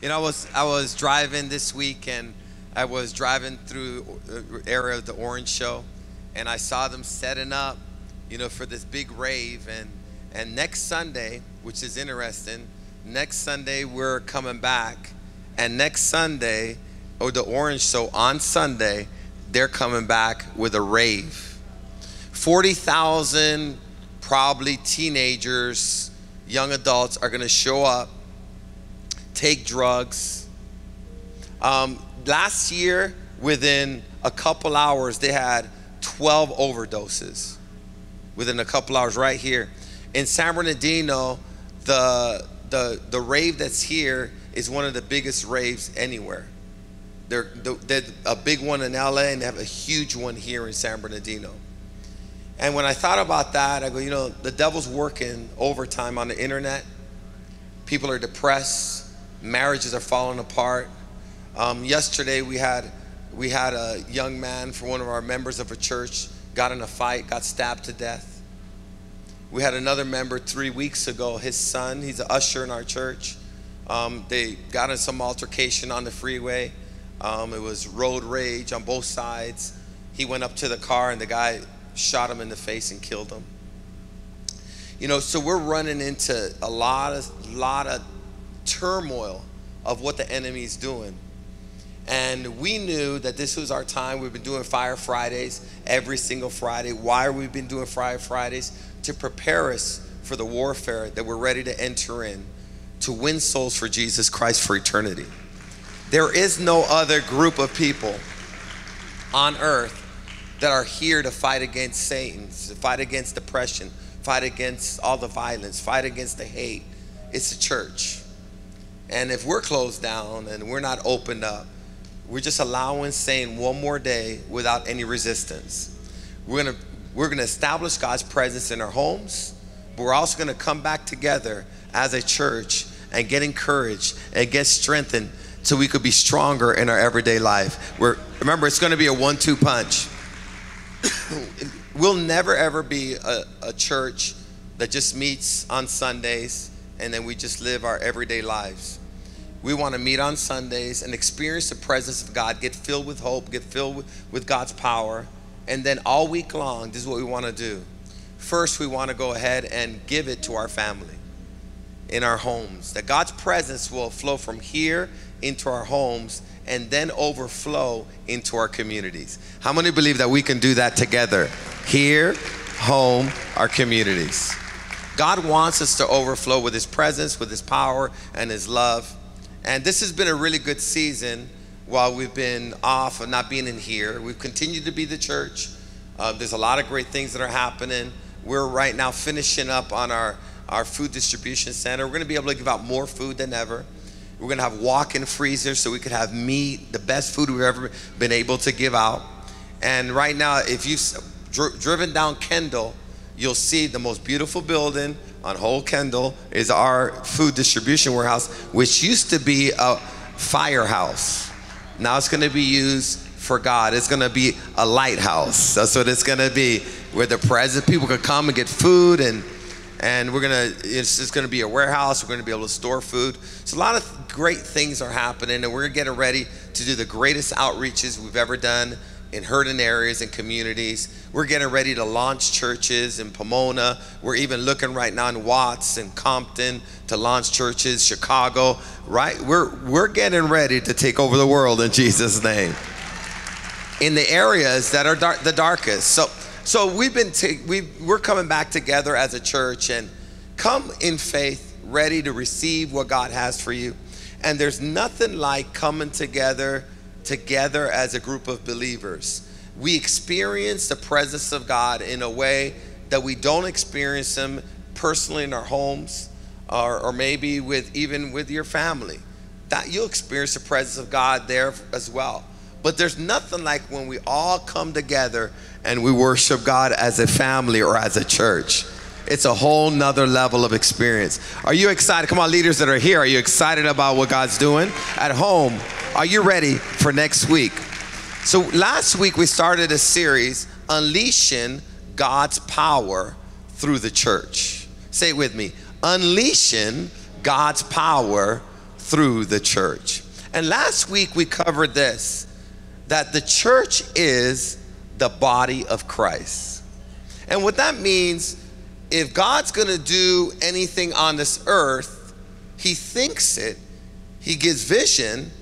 You know, I was I was driving this week and I was driving through area of the Orange Show, and I saw them setting up, you know, for this big rave. And and next Sunday, which is interesting, next Sunday we're coming back, and next Sunday, or the Orange Show on Sunday, they're coming back with a rave. Forty thousand, probably teenagers, young adults are going to show up take drugs. Um, last year, within a couple hours, they had 12 overdoses. Within a couple hours, right here. In San Bernardino, the, the, the rave that's here is one of the biggest raves anywhere. They're, they're a big one in LA and they have a huge one here in San Bernardino. And when I thought about that, I go, you know, the devil's working overtime on the internet. People are depressed marriages are falling apart. Um, yesterday we had we had a young man from one of our members of a church got in a fight, got stabbed to death. We had another member three weeks ago. His son, he's an usher in our church. Um, they got in some altercation on the freeway. Um, it was road rage on both sides. He went up to the car and the guy shot him in the face and killed him. You know, so we're running into a lot of lot of turmoil of what the enemy's doing. And we knew that this was our time. We've been doing Fire Fridays every single Friday. Why are we been doing Fire Fridays? To prepare us for the warfare that we're ready to enter in to win souls for Jesus Christ for eternity. There is no other group of people on earth that are here to fight against Satan, to fight against depression, fight against all the violence, fight against the hate. It's the church. And if we're closed down and we're not opened up, we're just allowing Satan one more day without any resistance. We're gonna we're gonna establish God's presence in our homes, but we're also gonna come back together as a church and get encouraged and get strengthened so we could be stronger in our everyday life. We're, remember, it's gonna be a one-two punch. we'll never ever be a, a church that just meets on Sundays and then we just live our everyday lives. We want to meet on Sundays and experience the presence of God, get filled with hope, get filled with, with God's power. And then all week long, this is what we want to do. First, we want to go ahead and give it to our family in our homes. That God's presence will flow from here into our homes and then overflow into our communities. How many believe that we can do that together? Here, home, our communities. God wants us to overflow with His presence, with His power, and His love. And this has been a really good season while we've been off and not being in here. We've continued to be the church. Uh, there's a lot of great things that are happening. We're right now finishing up on our, our food distribution center. We're going to be able to give out more food than ever. We're going to have walk in freezers so we could have meat, the best food we've ever been able to give out. And right now, if you've dr- driven down Kendall, you'll see the most beautiful building on Whole Kendall is our food distribution warehouse, which used to be a firehouse. Now it's going to be used for God. It's going to be a lighthouse. That's what it's going to be, where the present people could come and get food and and we're gonna it's just gonna be a warehouse we're gonna be able to store food so a lot of great things are happening and we're getting ready to do the greatest outreaches we've ever done in hurting areas and communities. We're getting ready to launch churches in Pomona. We're even looking right now in Watts and Compton to launch churches, Chicago, right? We're we're getting ready to take over the world in Jesus name. In the areas that are dark, the darkest. So so we've been we we're coming back together as a church and come in faith, ready to receive what God has for you. And there's nothing like coming together together as a group of believers. We experience the presence of God in a way that we don't experience Him personally in our homes or, or maybe with even with your family. That you'll experience the presence of God there as well. But there's nothing like when we all come together and we worship God as a family or as a church. It's a whole nother level of experience. Are you excited? Come on, leaders that are here, are you excited about what God's doing? At home, are you ready for next week? So, last week we started a series, Unleashing God's Power Through the Church. Say it with me Unleashing God's Power through the church. And last week we covered this that the church is the body of Christ. And what that means, if God's gonna do anything on this earth, He thinks it, He gives vision,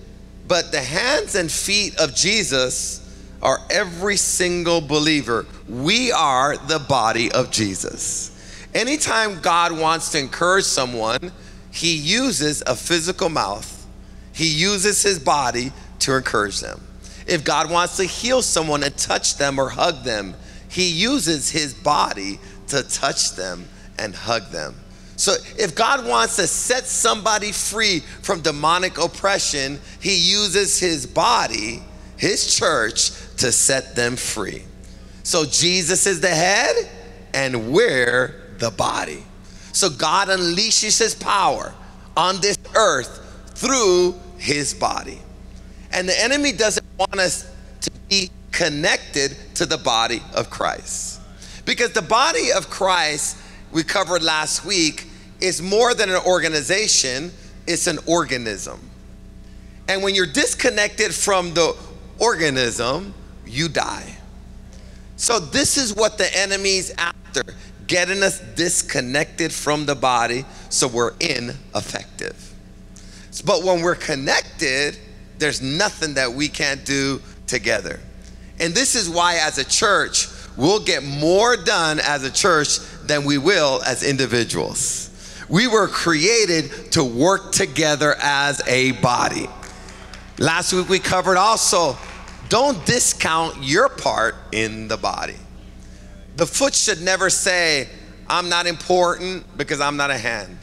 but the hands and feet of Jesus are every single believer. We are the body of Jesus. Anytime God wants to encourage someone, He uses a physical mouth, He uses His body to encourage them. If God wants to heal someone and touch them or hug them, He uses His body to touch them and hug them. So if God wants to set somebody free from demonic oppression, He uses His body, His church, to set them free. So Jesus is the head, and we're the body. So God unleashes His power on this earth through His body. And the enemy doesn't want us to be connected to the body of Christ. Because the body of Christ, we covered last week, is more than an organization, it's an organism. And when you're disconnected from the organism, you die. So, this is what the enemy's after getting us disconnected from the body so we're ineffective. But when we're connected, there's nothing that we can't do together. And this is why, as a church, we'll get more done as a church than we will as individuals. We were created to work together as a body. Last week we covered also don't discount your part in the body. The foot should never say, I'm not important because I'm not a hand.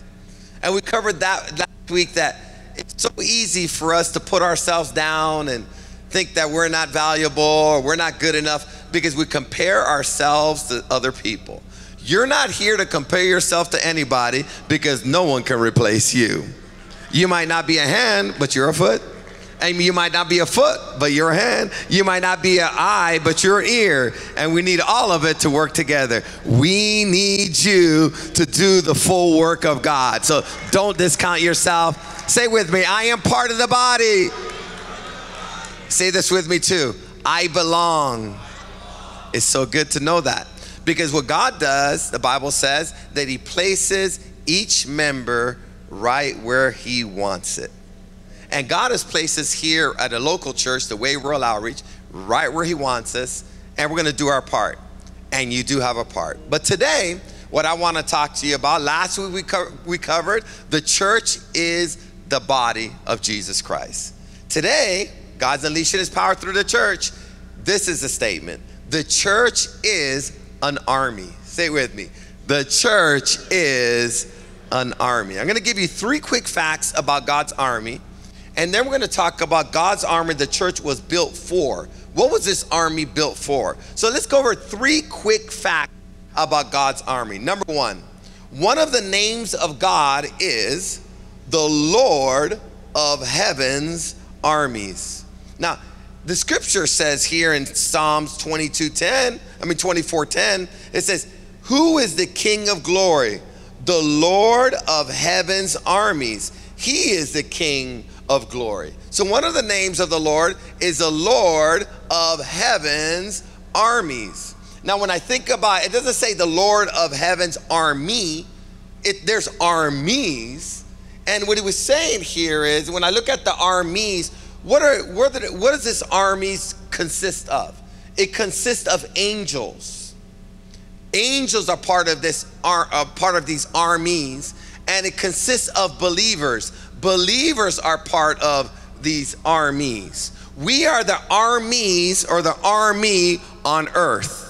And we covered that last week that it's so easy for us to put ourselves down and think that we're not valuable or we're not good enough because we compare ourselves to other people. You're not here to compare yourself to anybody because no one can replace you. You might not be a hand, but you're a foot. And you might not be a foot, but you're a hand. You might not be an eye, but you're an ear. And we need all of it to work together. We need you to do the full work of God. So don't discount yourself Say with me, I am part of the body. Say this with me too. I belong. It's so good to know that. Because what God does, the Bible says, that He places each member right where He wants it. And God has placed us here at a local church, the Way World Outreach, right where He wants us, and we're gonna do our part. And you do have a part. But today, what I wanna talk to you about, last week we, co- we covered the church is the body of Jesus Christ. Today, God's unleashing his power through the church. This is a statement the church is an army. Say it with me. The church is an army. I'm going to give you three quick facts about God's army, and then we're going to talk about God's army the church was built for. What was this army built for? So let's go over three quick facts about God's army. Number one, one of the names of God is the Lord of heaven's armies. Now, the scripture says here in Psalms 22:10, I mean 24:10, it says, "Who is the king of glory? The Lord of heaven's armies. He is the king of glory." So one of the names of the Lord is the Lord of heaven's armies. Now, when I think about it, it doesn't say the Lord of heaven's army. It, there's armies and what he was saying here is when I look at the armies, what are what, are, what does this armies consist of? It consists of angels. Angels are part of this are uh, part of these armies, and it consists of believers. Believers are part of these armies. We are the armies or the army on earth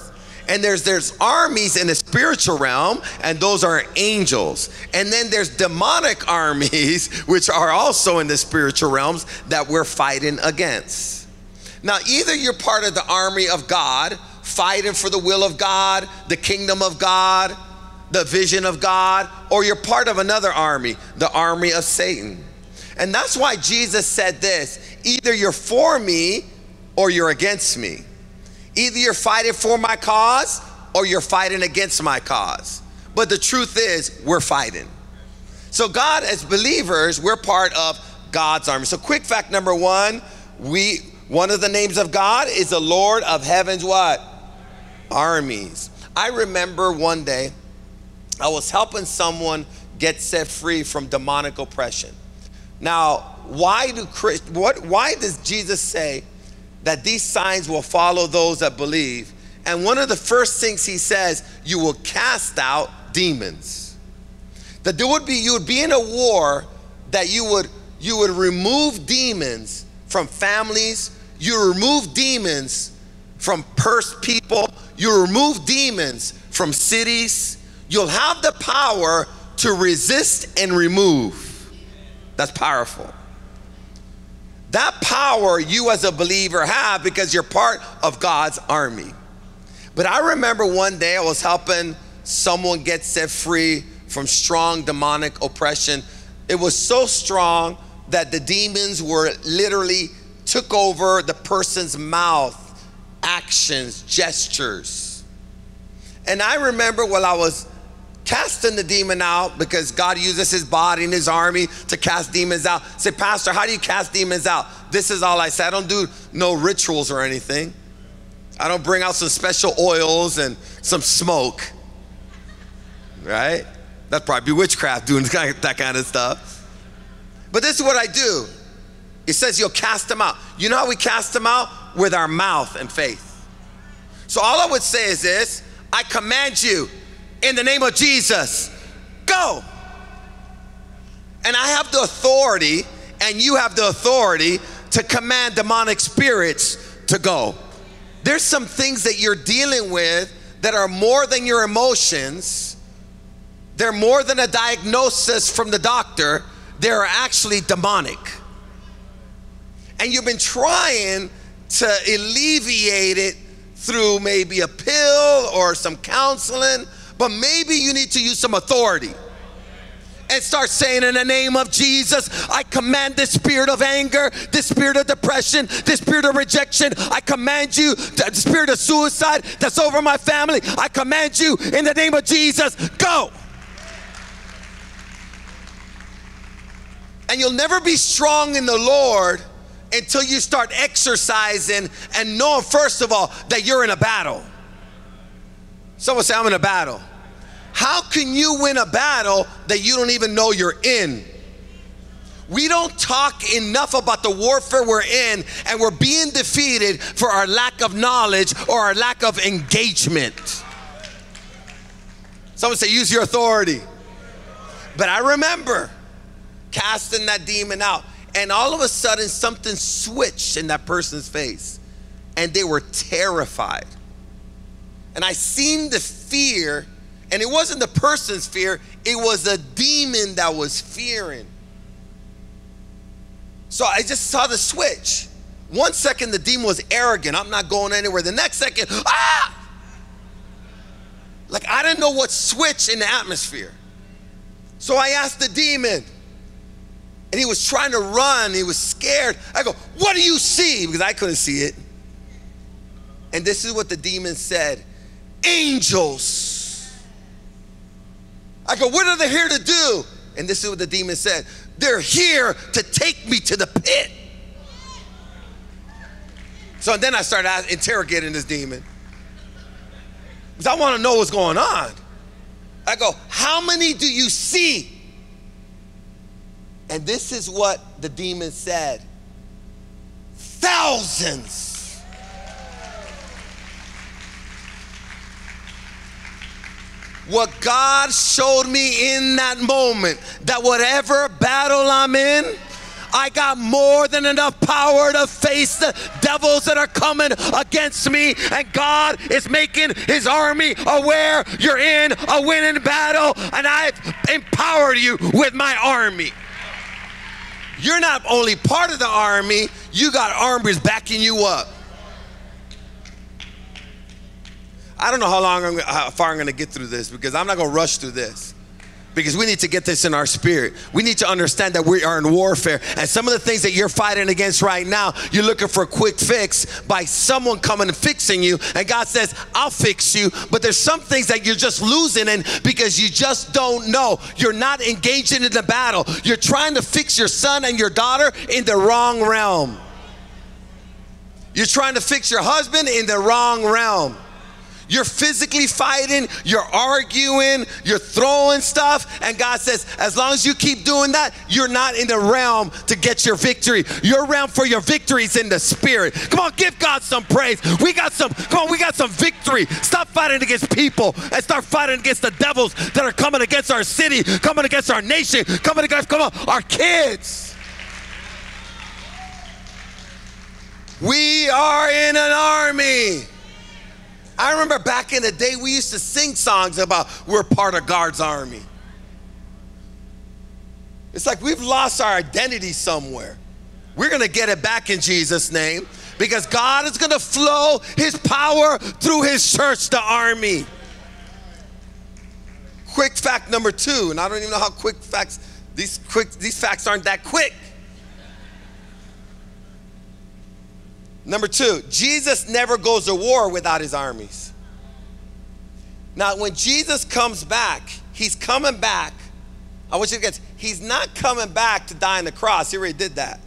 and there's there's armies in the spiritual realm and those are angels. And then there's demonic armies which are also in the spiritual realms that we're fighting against. Now either you're part of the army of god fighting for the will of god the kingdom of god the vision of god or you're part of another army the army of satan. And that's why jesus said this either you're for me or you're against me Either you're fighting for my cause or you're fighting against my cause. But the truth is, we're fighting. So, God, as believers, we're part of God's army. So, quick fact number one: we one of the names of God is the Lord of Heaven's what armies. I remember one day I was helping someone get set free from demonic oppression. Now, why do Christ, what why does Jesus say that these signs will follow those that believe? And one of the first things he says, you will cast out demons. That there would be you would be in a war that you would you would remove demons from families, you remove demons from purse people, you remove demons from cities. You'll have the power to resist and remove. That's powerful. That power you as a believer have because you're part of God's army. But I remember one day I was helping someone get set free from strong demonic oppression. It was so strong that the demons were literally took over the person's mouth, actions, gestures. And I remember while I was casting the demon out because God uses his body and his army to cast demons out. Say, Pastor, how do you cast demons out? This is all I say. I don't do no rituals or anything. I don't bring out some special oils and some smoke. Right? That'd probably be witchcraft doing that kind of stuff. But this is what I do. It says you'll cast them out. You know how we cast them out? With our mouth and faith. So all I would say is this I command you in the name of Jesus, go. And I have the authority, and you have the authority to command demonic spirits to go. There's some things that you're dealing with that are more than your emotions, they're more than a diagnosis from the doctor, they're actually demonic. And you've been trying to alleviate it through maybe a pill or some counseling but maybe you need to use some authority and start saying in the name of Jesus, I command this spirit of anger, this spirit of depression, this spirit of rejection. I command you, the spirit of suicide that's over my family. I command you in the name of Jesus, go. And you'll never be strong in the Lord until you start exercising and knowing, first of all, that you're in a battle. Someone say, I'm in a battle. How can you win a battle that you don't even know you're in? We don't talk enough about the warfare we're in, and we're being defeated for our lack of knowledge or our lack of engagement. Someone say, use your authority. But I remember casting that demon out, and all of a sudden, something switched in that person's face, and they were terrified and I seen the fear, and it wasn't the person's fear, it was a demon that was fearing. So I just saw the switch. One second, the demon was arrogant. I'm not going anywhere. The next second, ah! Like I didn't know what switch in the atmosphere. So I asked the demon, and he was trying to run. He was scared. I go, What do you see? Because I couldn't see it. And this is what the demon said angels. I go, what are they here to do? And this is what the demon said they're here to take me to the pit. So then I started interrogating this demon because I want to know what's going on. I go, How many do you see? And this is what the demon said thousands. What God showed me in that moment that whatever battle I'm in, I got more than enough power to face the devils that are coming against me. And God is making his army aware you're in a winning battle, and I've empowered you with my army. You're not only part of the army, you got armies backing you up. I don't know how long, I'm, how far I'm going to get through this because I'm not going to rush through this. because we need to get this in our spirit. We need to understand that we are in warfare. And some of the things that you're fighting against right now, you're looking for a quick fix by someone coming and fixing you. And God says, I'll fix you. But there's some things that you're just losing in because you just don't know. You're not engaging in the battle. You're trying to fix your son and your daughter in the wrong realm. You're trying to fix your husband in the wrong realm. You're physically fighting, you're arguing, you're throwing stuff, and God says, as long as you keep doing that, you're not in the realm to get your victory. Your realm for your victory is in the spirit. Come on, give God some praise. We got some, come on, we got some victory. Stop fighting against people and start fighting against the devils that are coming against our city, coming against our nation, coming against, come on, our kids. We are in an army. I remember back in the day, we used to sing songs about we're part of God's army. It's like we've lost our identity somewhere. We're gonna get it back in Jesus' name because God is gonna flow His power through His church, the army. Quick fact number two, and I don't even know how quick facts, these quick, these facts aren't that quick. Number two, Jesus never goes to war without his armies. Now, when Jesus comes back, he's coming back. I want you to get, he's not coming back to die on the cross. He already did that.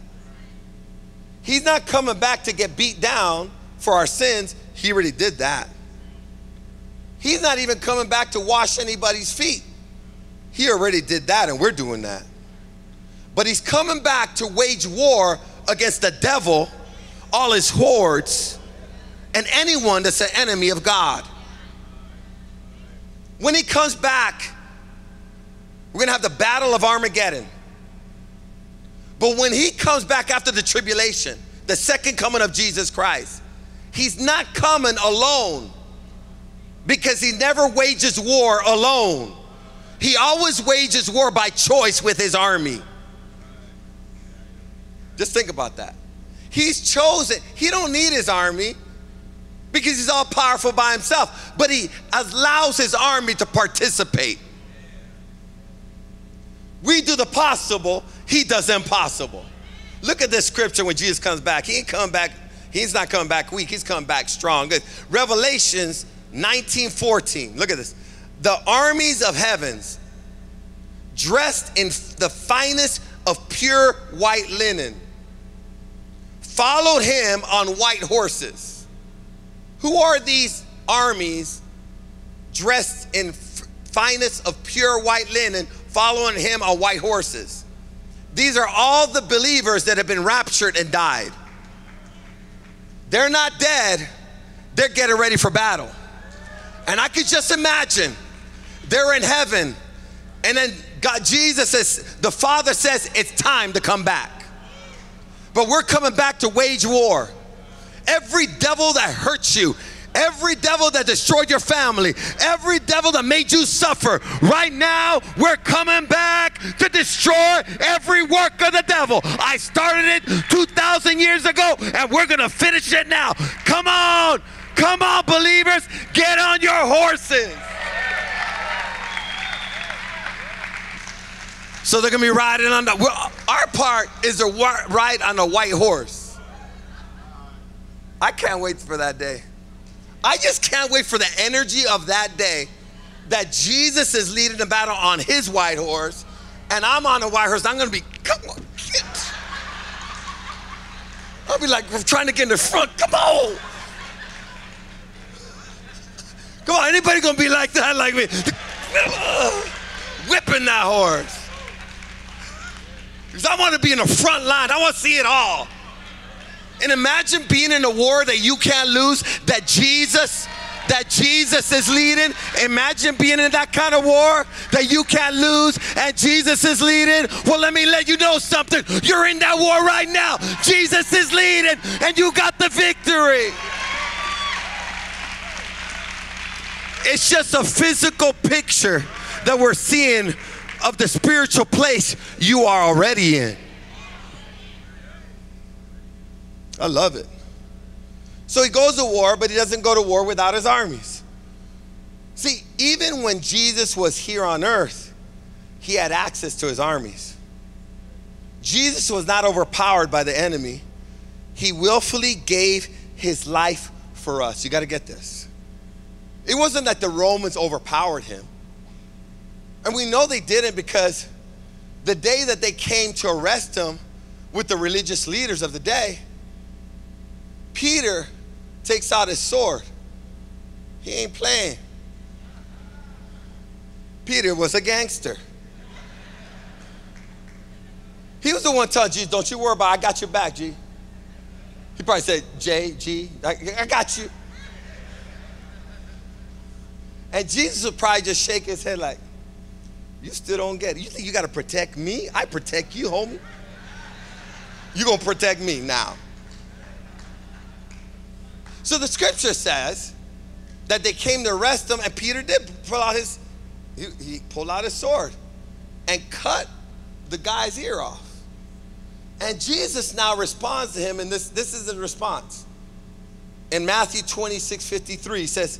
He's not coming back to get beat down for our sins. He already did that. He's not even coming back to wash anybody's feet. He already did that, and we're doing that. But he's coming back to wage war against the devil all his hordes, and anyone that's an enemy of God. When he comes back, we're gonna have the battle of Armageddon. But when he comes back after the tribulation, the second coming of Jesus Christ, he's not coming alone because he never wages war alone. He always wages war by choice with his army. Just think about that. He's chosen. He don't need his army because he's all powerful by himself, but he allows his army to participate. We do the possible, he does the impossible. Look at this scripture when Jesus comes back. He ain't coming back, he's not coming back weak, he's coming back strong. Revelations 19 14. Look at this. The armies of heavens, dressed in the finest of pure white linen followed him on white horses. Who are these armies dressed in finest of pure white linen following him on white horses? These are all the believers that have been raptured and died. They're not dead, they're getting ready for battle. And I could just imagine they're in heaven, and then God, Jesus says, the Father says, it's time to come back. But we're coming back to wage war. Every devil that hurts you, every devil that destroyed your family, every devil that made you suffer, right now we're coming back to destroy every work of the devil. I started it 2,000 years ago and we're going to finish it now. Come on, come on, believers, get on your horses. So they're gonna be riding on the. Well, our part is to ride on a white horse. I can't wait for that day. I just can't wait for the energy of that day that Jesus is leading the battle on his white horse, and I'm on a white horse. I'm gonna be, come on, get. I'll be like we're trying to get in the front. Come on. Come on, anybody gonna be like that, like me? Whipping that horse. Because I want to be in the front line. I want to see it all. And imagine being in a war that you can't lose, that Jesus, that Jesus is leading. Imagine being in that kind of war that you can't lose and Jesus is leading. Well, let me let you know something. You're in that war right now. Jesus is leading and you got the victory. It's just a physical picture that we're seeing of the spiritual place you are already in. I love it. So he goes to war, but he doesn't go to war without his armies. See, even when Jesus was here on earth, he had access to his armies. Jesus was not overpowered by the enemy. He willfully gave his life for us. You got to get this. It wasn't that the Romans overpowered him. And we know they didn't because the day that they came to arrest him with the religious leaders of the day, Peter takes out his sword. He ain't playing. Peter was a gangster. He was the one telling Jesus, Don't you worry about it, I got your back, G. He probably said, J, G, I, I got you. And Jesus would probably just shake his head like, You still don't get it. You think you got to protect me? I protect you, homie. you going to protect me now. So the scripture says that they came to arrest him, and Peter did pull out his, he, he pulled out his sword and cut the guy's ear off. And Jesus now responds to him, and this, this is the response. In Matthew 26 53, he says,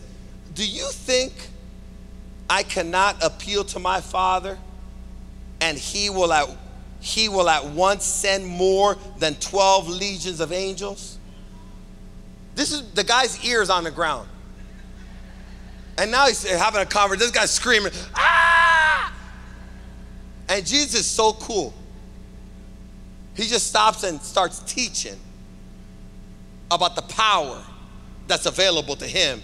Do you think I cannot appeal to my Father and he will at, he will at once send more than 12 legions of angels? This is the guy's ears on the ground. And now he's having a conversation. This guy's screaming, ah! And Jesus is so cool. He just stops and starts teaching about the power that's available to him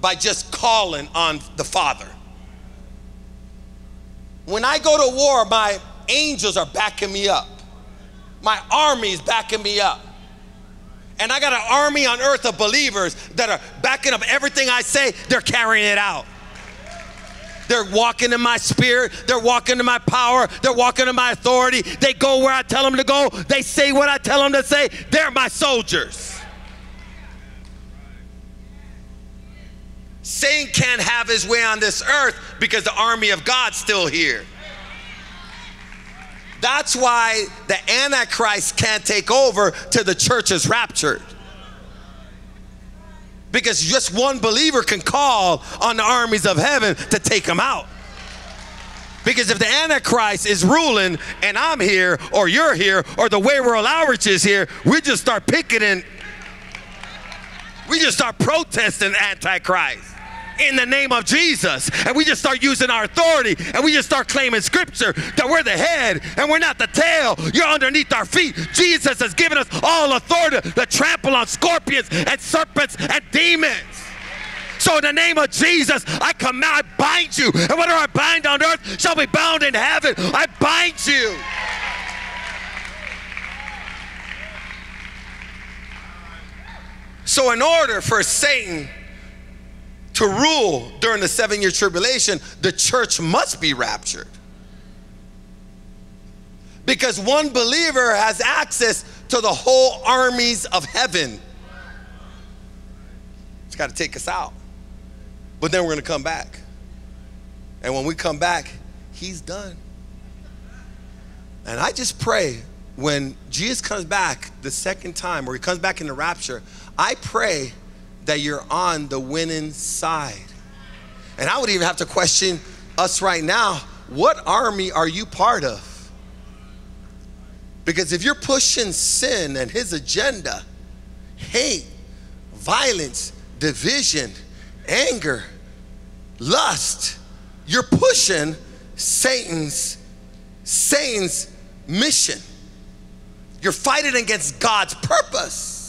by just calling on the Father. When I go to war, my angels are backing me up. My army is backing me up. And I got an army on earth of believers that are backing up everything I say, they're carrying it out. They're walking in my spirit. They're walking in my power. They're walking in my authority. They go where I tell them to go. They say what I tell them to say. They're my soldiers. Satan can't have his way on this earth because the army of God's still here. That's why the Antichrist can't take over till the church is raptured. Because just one believer can call on the armies of heaven to take him out. Because if the Antichrist is ruling and I'm here, or you're here, or the Way World Outreach is here, we just start picketing. We just start protesting Antichrist in the name of Jesus. And we just start using our authority and we just start claiming scripture that we're the head and we're not the tail. You're underneath our feet. Jesus has given us all authority to trample on scorpions and serpents and demons. So in the name of Jesus, I command, I bind you. And whatever I bind on earth shall be bound in heaven. I bind you. So in order for Satan to rule during the seven year tribulation, the church must be raptured. Because one believer has access to the whole armies of heaven. It's got to take us out. But then we're going to come back. And when we come back, he's done. And I just pray when Jesus comes back the second time, or he comes back in the rapture, I pray that you're on the winning side. And I would even have to question us right now what army are you part of? Because if you're pushing sin and his agenda, hate, violence, division, anger, lust, you're pushing Satan's Satan's mission. You're fighting against God's purpose.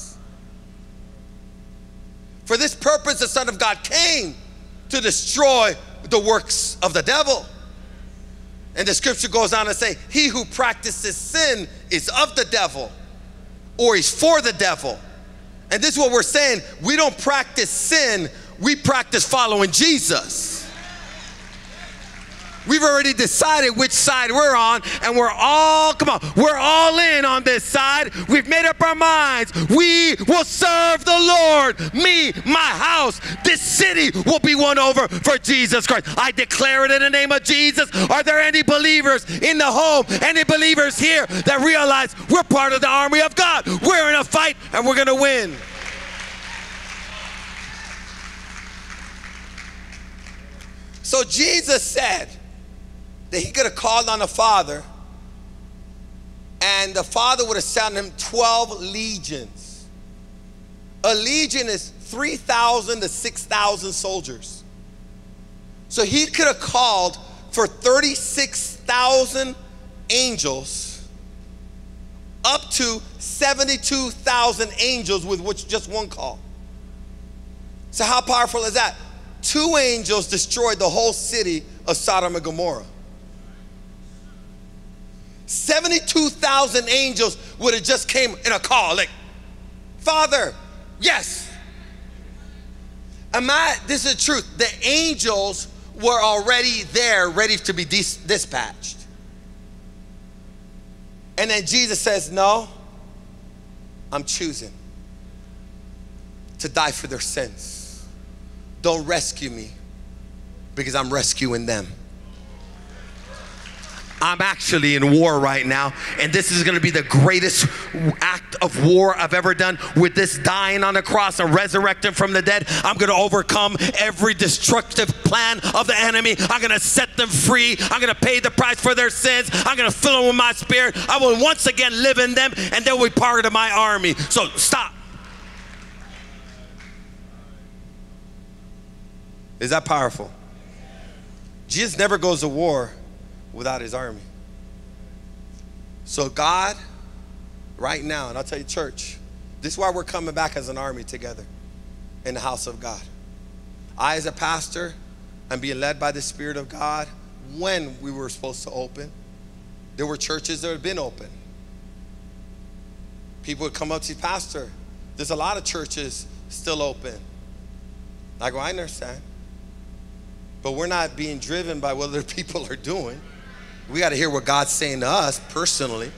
For this purpose, the Son of God came to destroy the works of the devil. And the scripture goes on to say, He who practices sin is of the devil, or he's for the devil. And this is what we're saying we don't practice sin, we practice following Jesus. We've already decided which side we're on, and we're all, come on, we're all in on this side. We've made up our minds. We will serve the Lord. Me, my house, this city will be won over for Jesus Christ. I declare it in the name of Jesus. Are there any believers in the home, any believers here that realize we're part of the army of God? We're in a fight, and we're going to win. So Jesus said, that he could have called on the Father, and the Father would have sent him 12 legions. A legion is 3,000 to 6,000 soldiers. So he could have called for 36,000 angels up to 72,000 angels with which just one call. So, how powerful is that? Two angels destroyed the whole city of Sodom and Gomorrah. 72,000 angels would have just came in a call like, Father, yes. Am I, this is the truth. The angels were already there, ready to be dis- dispatched. And then Jesus says, No, I'm choosing to die for their sins. Don't rescue me because I'm rescuing them. I'm actually in war right now, and this is gonna be the greatest act of war I've ever done with this dying on the cross and resurrecting from the dead. I'm gonna overcome every destructive plan of the enemy. I'm gonna set them free. I'm gonna pay the price for their sins. I'm gonna fill them with my spirit. I will once again live in them, and they'll be part of my army. So stop. Is that powerful? Jesus never goes to war without his army. So, God, right now, and I'll tell you, church, this is why we're coming back as an army together in the house of God. I, as a pastor, I'm being led by the Spirit of God when we were supposed to open. There were churches that had been open. People would come up to Pastor, there's a lot of churches still open. I go, I understand. But we're not being driven by what other people are doing. We got to hear what God's saying to us personally.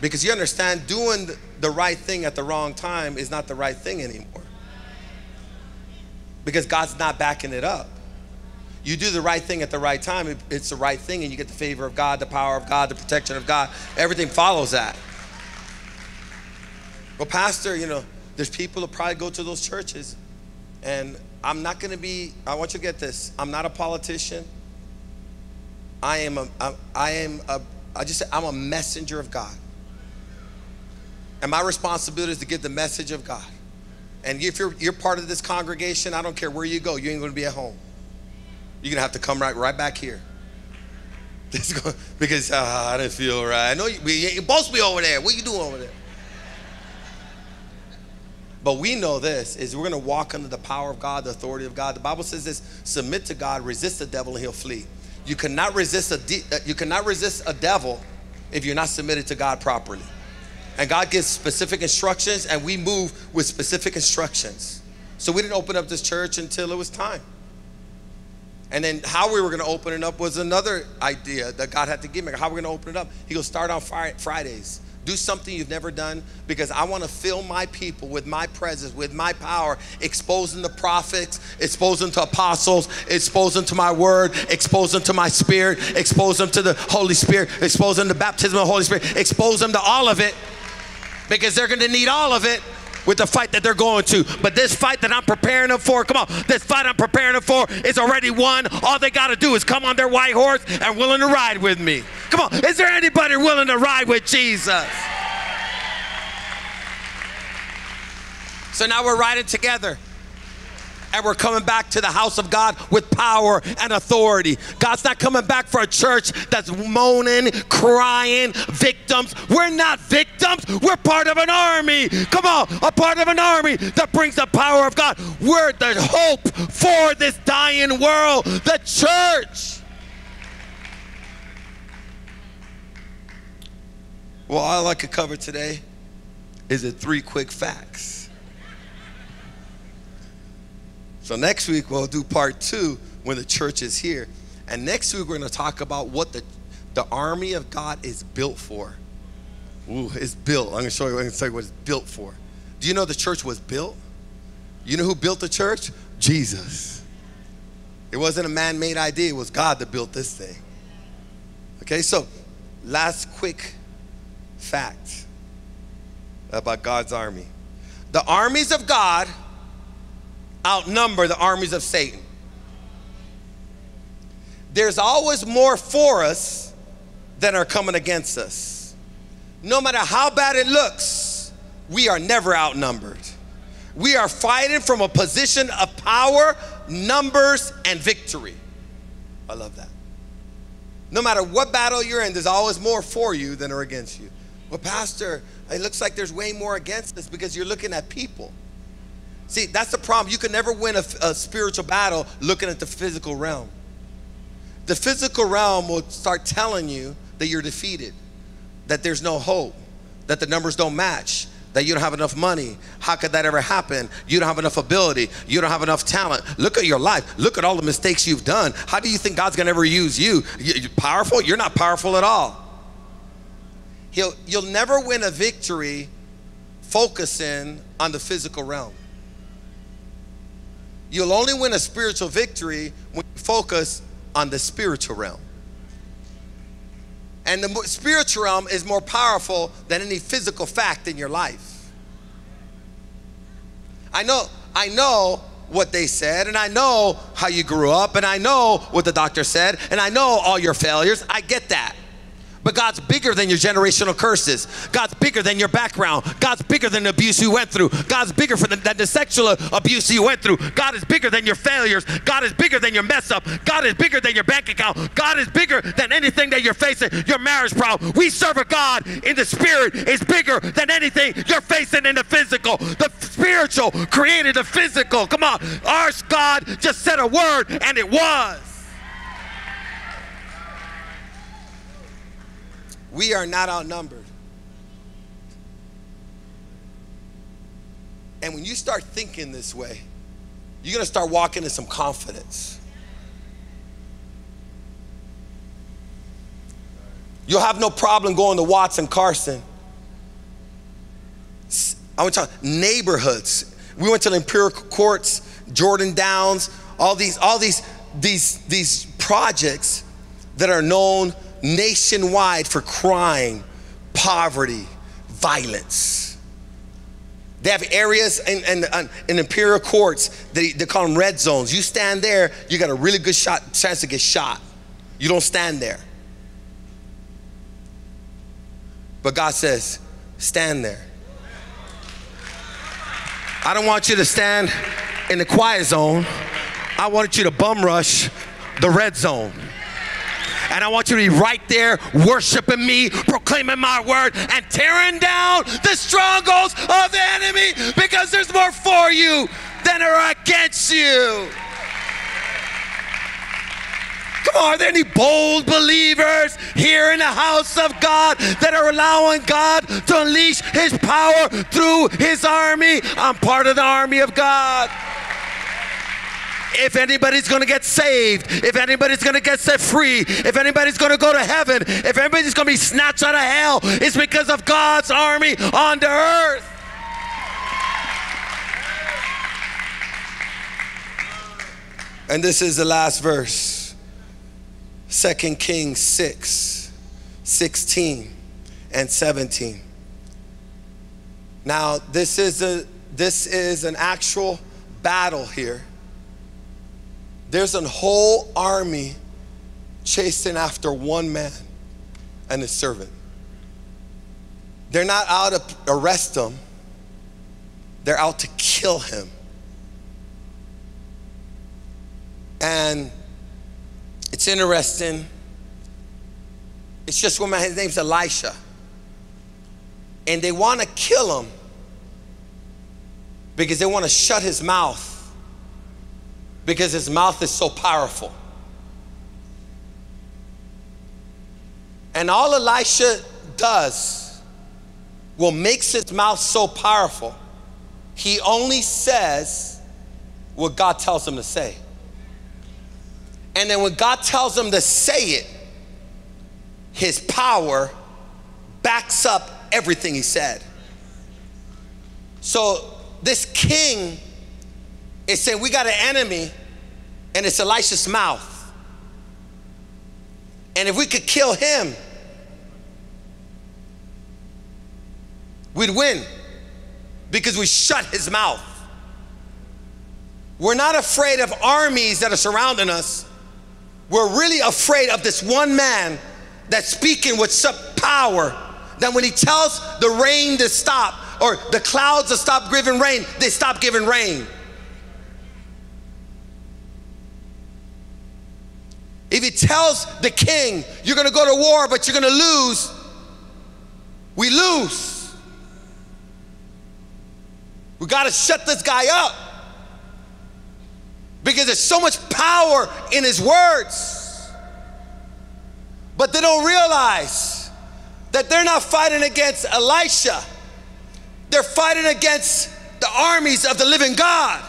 Because you understand, doing the right thing at the wrong time is not the right thing anymore. Because God's not backing it up. You do the right thing at the right time, it's the right thing, and you get the favor of God, the power of God, the protection of God. Everything follows that. Well, Pastor, you know, there's people that probably go to those churches, and I'm not going to be, I want you to get this. I'm not a politician. I am a, I am a, I just I'm a messenger of God. And my responsibility is to give the message of God. And if you're, you're part of this congregation, I don't care where you go, you ain't to be at home. You're to have to come right, right back here. because uh, I didn't feel right. I know you, you're supposed to be over there. What you doing over there? But we know this is we're to walk under the power of God, the authority of God. The Bible says this: submit to God, resist the devil, and he'll flee. You cannot resist a de- uh, you cannot resist a devil if you're not submitted to God properly. And God gives specific instructions, and we move with specific instructions. So we didn't open up this church until it was time. And then how we were going to open it up was another idea that God had to give me. How we're going to open it up? He goes, start on Fridays. Do something you've never done because I want to fill my people with my presence, with my power, exposing the prophets, exposing to apostles, exposing to my word, exposing to my spirit, exposing to the Holy Spirit, exposing to baptism of the Holy Spirit, expose them to all of it because they're going to need all of it with the fight that they're going to. But this fight that I'm preparing them for, come on, this fight I'm preparing them for is already won. All they got to do is come on their white horse and willing to ride with me. Come on, is there anybody willing to ride with Jesus? So now we're riding together and we're coming back to the house of God with power and authority. God's not coming back for a church that's moaning, crying, victims. We're not victims. We're part of an army. Come on, a part of an army that brings the power of God. We're the hope for this dying world, the church. Well, all I could cover today is the three quick facts. So next week we'll do part two when the church is here. And next week we're going to talk about what the, the army of God is built for. Ooh, it's built. I'm going to show you, I'm going to tell you what it's built for. Do you know the church was built? You know who built the church? Jesus. It wasn't a man made idea, it was God that built this thing. Okay, so last quick fact about God's army. The armies of God outnumber the armies of Satan. there's always more for us than are coming against us. No matter how bad it looks, we are never outnumbered. We are fighting from a position of power, numbers, and victory. I love that. No matter what battle you're in, there's always more for you than are against you. Well, Pastor, it looks like there's way more against us because you're looking at people. See, that's the problem. You can never win a, a spiritual battle looking at the physical realm. The physical realm will start telling you that you're defeated, that there's no hope, that the numbers don't match, that you don't have enough money. How could that ever happen? You don't have enough ability. You don't have enough talent. Look at your life. Look at all the mistakes you've done. How do you think God's gonna ever use you? You're powerful? You're not powerful at all. He'll, you'll never win a victory focusing on the physical realm. You'll only win a spiritual victory when you focus on the spiritual realm. And the spiritual realm is more powerful than any physical fact in your life. I know, I know what they said, and I know how you grew up, and I know what the doctor said, and I know all your failures. I get that. But God's bigger than your generational curses. God's bigger than your background. God's bigger than the abuse you went through. God's bigger for the, than the sexual abuse you went through. God is bigger than your failures. God is bigger than your mess up. God is bigger than your bank account. God is bigger than anything that you're facing, your marriage problem. We serve a God in the spirit is bigger than anything you're facing in the physical. The spiritual created the physical. Come on. Our God just said a word and it was. We are not outnumbered. And when you start thinking this way, you're going to start walking in some confidence. You'll have no problem going to Watts and Carson. I went to neighborhoods. We went to the Imperial Courts, Jordan Downs, all these, all these, these, these projects that are known nationwide for crime, poverty, violence. They have areas in, in, uh, in imperial courts, they, they call them red zones. You stand there, you got a really good shot, chance to get shot. You don't stand there. But God says, stand there. I don't want you to stand in the quiet zone. I want you to bum rush the red zone. And I want you to be right there worshiping me, proclaiming my word, and tearing down the strongholds of the enemy because there's more for you than are against you. Come on, are there any bold believers here in the house of God that are allowing God to unleash his power through his army? I'm part of the army of God if anybody's gonna get saved, if anybody's gonna get set free, if anybody's gonna go to heaven, if anybody's gonna be snatched out of hell, it's because of God's army on the earth. And this is the last verse. 2 Kings 6, 16 and 17. Now, this is a this is an actual battle here there's a whole army chasing after one man and his servant. They're not out to arrest him, they're out to kill him. And it's interesting. It's just when his name's Elisha. And they want to kill him because they want to shut his mouth because his mouth is so powerful. And all Elisha does will makes his mouth so powerful. He only says what God tells him to say. And then when God tells him to say it, his power backs up everything he said. So this king is saying we got an enemy and it's Elisha's mouth. And if we could kill him, we'd win because we shut his mouth. We're not afraid of armies that are surrounding us. we're really afraid of this one man that's speaking with such power that when he tells the rain to stop or the clouds to stop giving rain, they stop giving rain. If he tells the king, you're gonna go to war, but you're gonna lose, we lose. We gotta shut this guy up because there's so much power in his words. But they don't realize that they're not fighting against Elisha, they're fighting against the armies of the living God.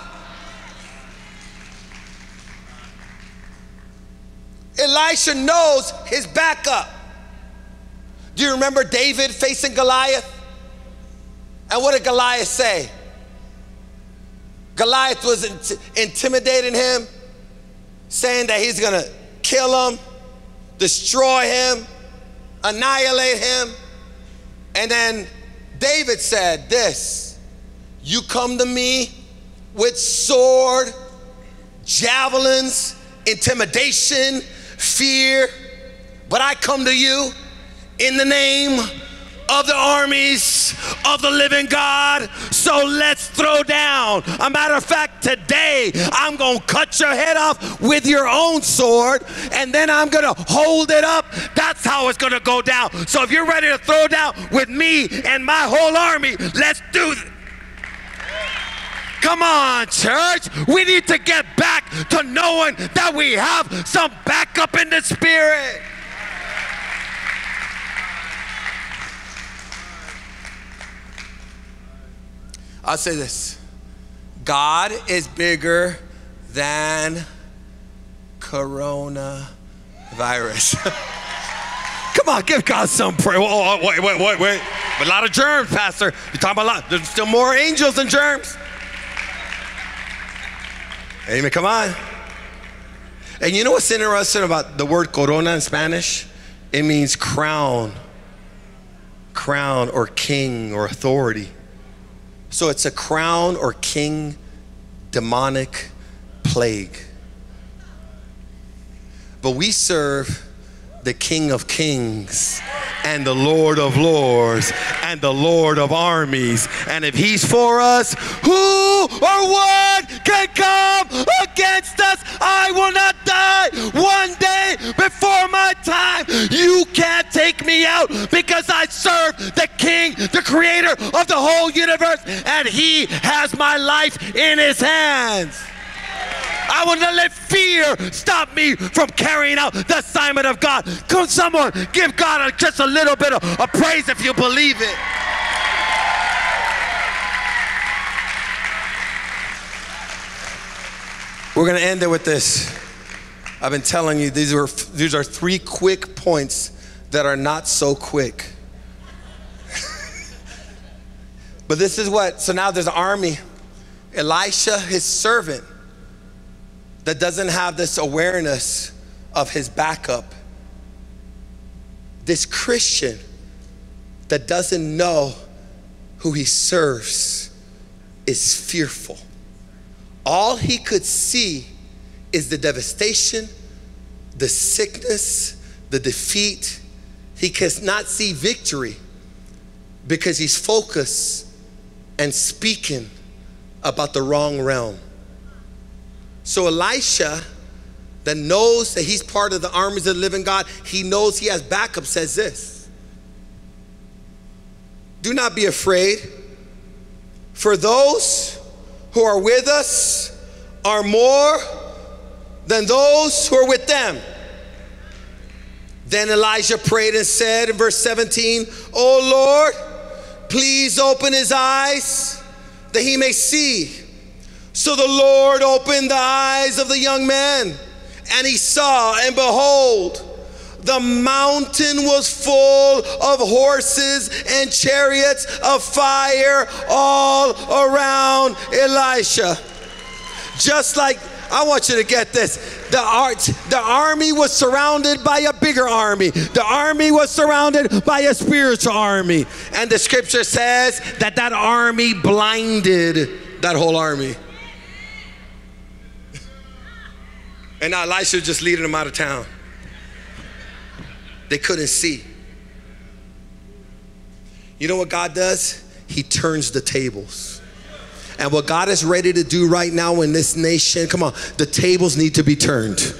Elisha knows his backup. Do you remember David facing Goliath? And what did Goliath say? Goliath was int- intimidating him, saying that he's gonna kill him, destroy him, annihilate him. And then David said, This, you come to me with sword, javelins, intimidation, fear, but I come to you in the name of the armies of the living God. So let's throw down. A matter of fact, today I'm going to cut your head off with your own sword and then I'm going to hold it up. That's how it's going to go down. So if you're ready to throw down with me and my whole army, let's do it. Come on, church. We need to get back to knowing that we have some backup in the spirit. I'll say this God is bigger than coronavirus. Come on, give God some praise. Wait, wait, wait, wait. A lot of germs, Pastor. You're talking about a lot. There's still more angels than germs. Amen. Come on. And you know what's interesting about the word corona in Spanish? It means crown, crown or king or authority. So it's a crown or king demonic plague. But we serve the King of Kings and the Lord of Lords and the Lord of armies. And if he's for us, who or what can come against us? I will not die one day before my time. You can't take me out because I serve the King, the creator of the whole universe, and he has my life in his hands. I will not let fear stop me from carrying out the assignment of God. Come, someone, give God a, just a little bit of a praise if you believe it. We're going to end it with this. I've been telling you these are these are three quick points that are not so quick. but this is what. So now there's an army. Elisha, his servant, that doesn't have this awareness of his backup. This Christian that doesn't know who he serves is fearful. All he could see is the devastation, the sickness, the defeat. He cannot see victory because he's focused and speaking about the wrong realm. So Elisha, that knows that he's part of the armies of the living God, he knows he has backup, says this. Do not be afraid, for those who are with us are more than those who are with them. Then Elijah prayed and said in verse 17, Oh Lord, please open his eyes that he may see. So the Lord opened the eyes of the young man, and he saw, and behold, the mountain was full of horses and chariots of fire all around Elisha. Just like I want you to get this. The, art, the army was surrounded by a bigger army. The army was surrounded by a spiritual army. And the scripture says that that army blinded that whole army. And now Elisha just leading them out of town. They couldn't see. You know what God does? He turns the tables. And what God is ready to do right now in this nation, come on, the tables need to be turned.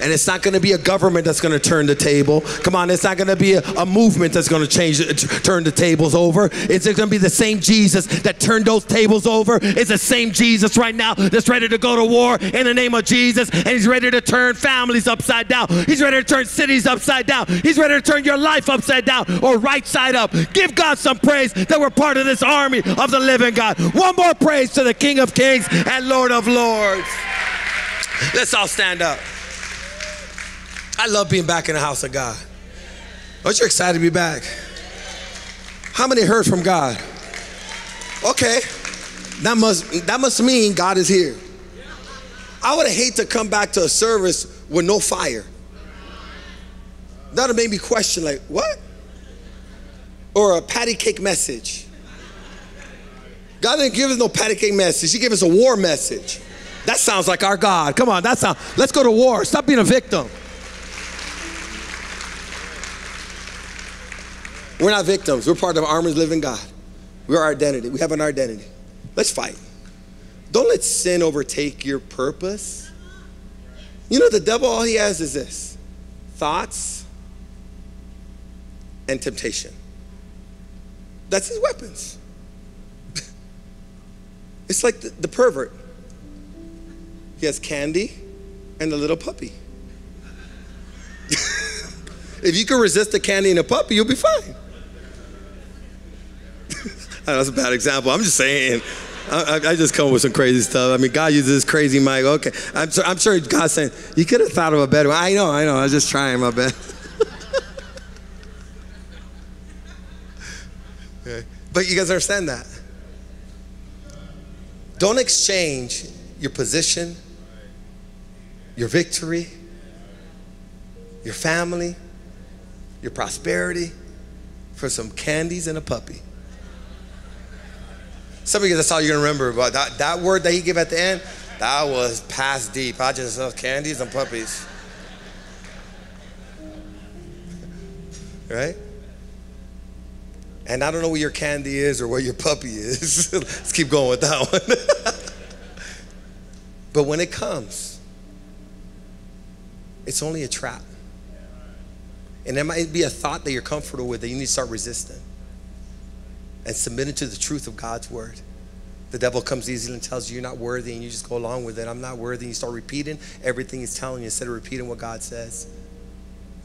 And it's not going to be a government that's going to turn the table. Come on, it's not going to be a, a, movement that's going to change, uh, turn the tables over. It's going to be the same Jesus that turned those tables over. It's the same Jesus right now that's ready to go to war in the name of Jesus. And he's ready to turn families upside down. He's ready to turn cities upside down. He's ready to turn your life upside down or right side up. Give God some praise that we're part of this army of the living God. One more praise to the King of Kings and Lord of Lords. Let's all stand up. I love being back in the house of God. Aren't you excited to be back? How many heard from God? Okay. That must that must mean God is here. I would hate to come back to a service with no fire. That would make me question, like, what? Or a patty cake message. God didn't give us no patty cake message. He gave us a war message. That sounds like our God. Come on, that's how. Let's go to war. Stop being a victim. We're not victims. We're part of armor's living God. We're our identity. We have an identity. Let's fight. Don't let sin overtake your purpose. You know, the devil, all he has is this thoughts and temptation. That's his weapons. it's like the, the pervert. He has candy and a little puppy. if you can resist the candy and a puppy, you'll be fine. That's a bad example. I'm just saying. I, I, just come with some crazy stuff. I mean, God uses this crazy mic. Okay, I'm, I'm sure God's saying you could have thought of a better one. I know, I know. I was just trying my best. okay. But you guys understand that? Don't exchange your position, your victory, your family, your prosperity for some candies and a puppy. Some of you, that's all you're gonna remember. But that, that word that he gave at the end, that was past deep. I just love candies and puppies. right? And I don't know what your candy is or what your puppy is. Let's keep going with that one. but when it comes, it's only a trap. And it might be a thought that you're comfortable with that you need to start resisting and submitting to the truth of God's word. The devil comes easily and tells you you're not worthy, and you just go along with it. I'm not worthy. You start repeating everything he's telling you instead of repeating what God says.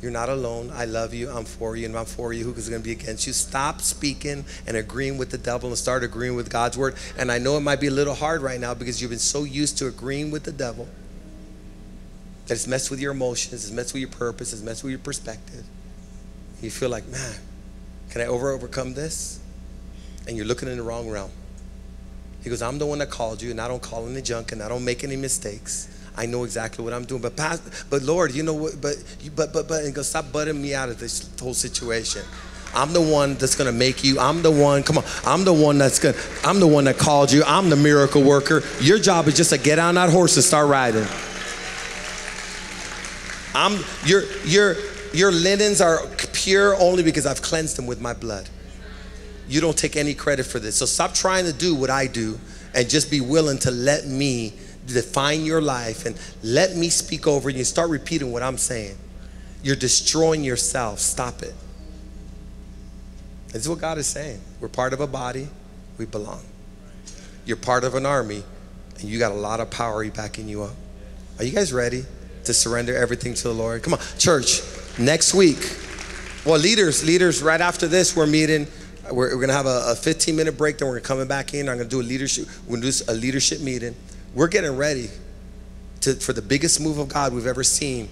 You're not alone. I love you. I'm for you. And I'm for you. Who is going to be against you? Stop speaking and agreeing with the devil and start agreeing with God's word. And I know it might be a little hard right now because you've been so used to agreeing with the devil that it's messed with your emotions, it's messed with your purpose, it's messed with your perspective. You feel like, man, can I over overcome this? And you're looking in the wrong realm. He goes, I'm the one that called you, and I don't call any junk, and I don't make any mistakes. I know exactly what I'm doing. But but Lord, you know what? But but but but and go stop butting me out of this whole situation. I'm the one that's gonna make you. I'm the one. Come on. I'm the one that's gonna. I'm the one that called you. I'm the miracle worker. Your job is just to get on that horse and start riding. I'm your your your linens are pure only because I've cleansed them with my blood you don't take any credit for this. So stop trying to do what I do and just be willing to let me define your life and let me speak over you. Start repeating what I'm saying. You're destroying yourself. Stop it. This is what God is saying. We're part of a body, we belong. You're part of an army, and you got a lot of power backing you up. Are you guys ready to surrender everything to the Lord? Come on, church, next week. Well, leaders, leaders, right after this, we're meeting. We're, we're going to have a, a, 15 minute break, then we're coming back in. I'm going to do a leadership. We're going to do a leadership meeting. We're getting ready to, for the biggest move of God we've ever seen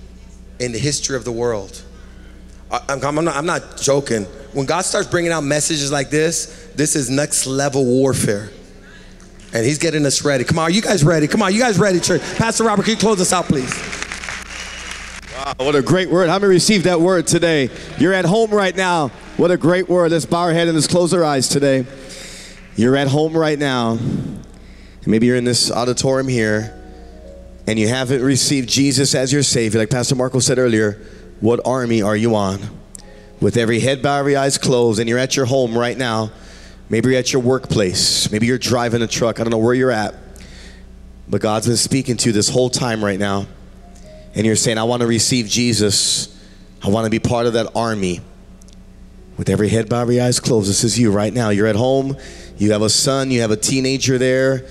in the history of the world. I, I'm, I'm, not, I'm not joking. When God starts bringing out messages like this, this is next level warfare. And He's getting us ready. Come on, are you guys ready? Come on, you guys ready, church? Pastor Robert, can you close us out, please? Wow, what a great word. How many received that word today? You're at home right now. What a great word. Let's bow our head and let's close our eyes today. You're at home right now. Maybe you're in this auditorium here. and you haven't received Jesus as your Savior, like Pastor Marco said earlier, what army are you on? With every head bowed, every eyes closed, and you're at your home right now. Maybe you're at your workplace. Maybe you're driving a truck. I don't know where you're at. But God's been speaking to you this whole time right now. And you're saying, I want to receive Jesus. I want to be part of that army. With every head bowed, every eyes closed, this is you right now. You're at home. You have a son. You have a teenager there.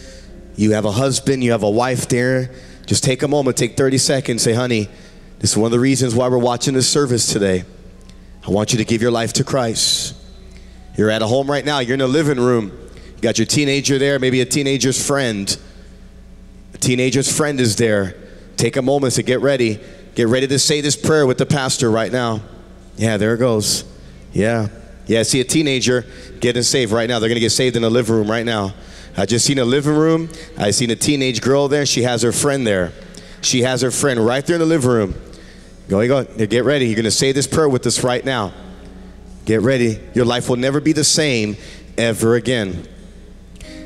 You have a husband. You have a wife there. Just take a moment, take 30 seconds, say, honey, this is one of the reasons why we're watching this service today. I want you to give your life to Christ. You're at a home right now, you're in a living room. You got your teenager there, maybe a teenager's friend. A teenager's friend is there. Take a moment to get ready. Get ready to say this prayer with the pastor right now. Yeah, there it goes. Yeah. Yeah, see a teenager getting saved right now. They're going to get saved in the living room right now. I just seen a living room. I seen a teenage girl there. She has her friend there. She has her friend right there in the living room. Go, go. Get ready. You're going to say this prayer with us right now. Get ready. Your life will never be the same ever again.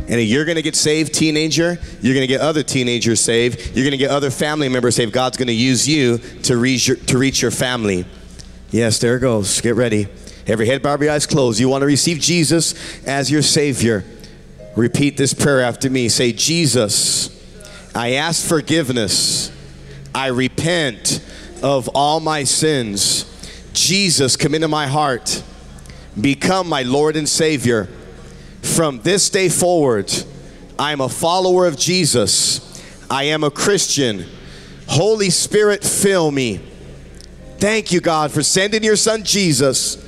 And you're going to get saved, teenager. You're going to get other teenagers saved. You're going to get other family members saved. God's going to use you to reach your, to reach your family. Yes, there it goes. Get ready. Every head, bowed, eyes closed. You want to receive Jesus as your Savior. Repeat this prayer after me. Say, Jesus, I ask forgiveness. I repent of all my sins. Jesus, come into my heart. Become my Lord and Savior. From this day forward, I am a follower of Jesus. I am a Christian. Holy Spirit, fill me. Thank you, God, for sending your son Jesus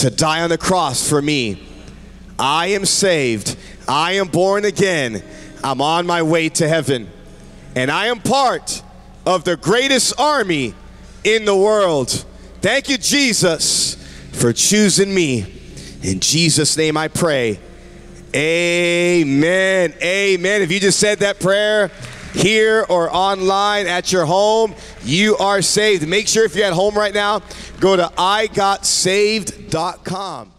to die on the cross for me. I am saved. I am born again. I'm on my way to heaven. And I am part of the greatest army in the world. Thank you, Jesus, for choosing me. In Jesus' name I pray. Amen. Amen. If you just said that prayer here or online at your home, you are saved. Make sure if you're at home right now, go to igotsaved.com.